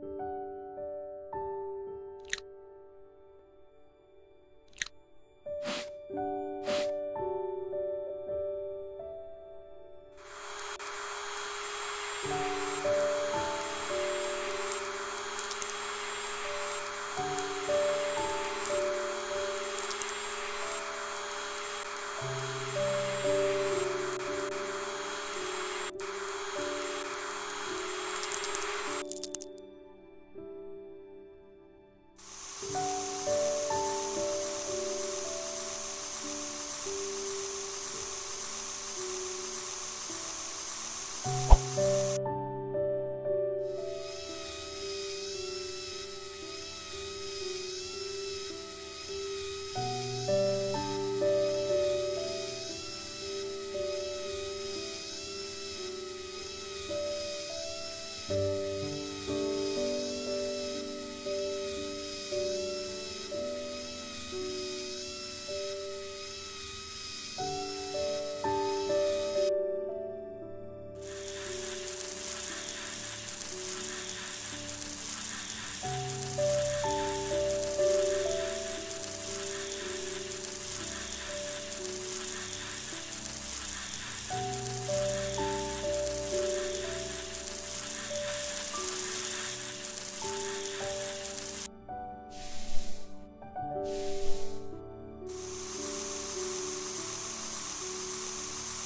you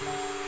Bye.